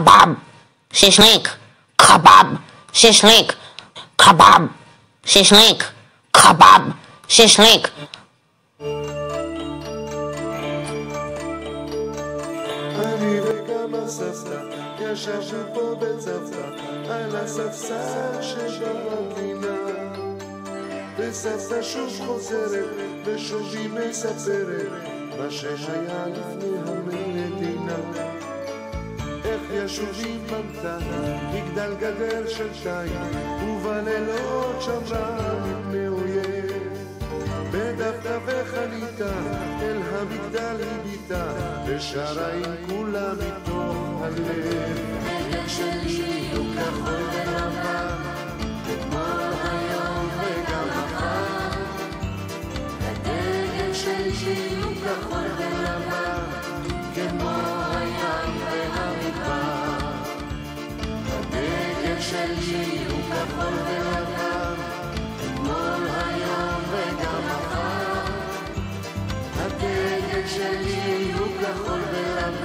kebab, shishlik, kebab, shishlik, kebab, shishlik, kebab, shishlik. אני שוב חוזרת היא מספרת מה לפני המדינה ישובים מנתה מגדל גדר של שתיים ובלילות שמרה מפני אויב בדווקא וחניתה אל המגדל הביטה ושרה עם כולה מתוך הלב. איך שלי הוא כחול ולבן אתמול היום וגם מחר הדגל שלי הוא כחול ולבן כמו השם שלי הוא כחול ולבן, אתמול, היום וגם מחר. הדגל שלי הוא כחול ולבן